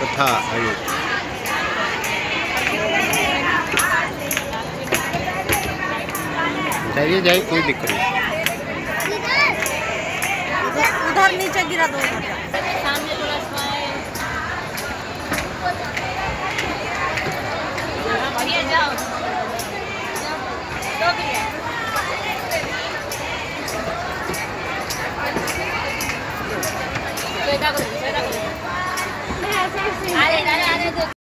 तथा अयोध्या जाइए जाइए कोई दिक्कत नहीं। उधर नीचे गिरा दो। Gracias. Ale.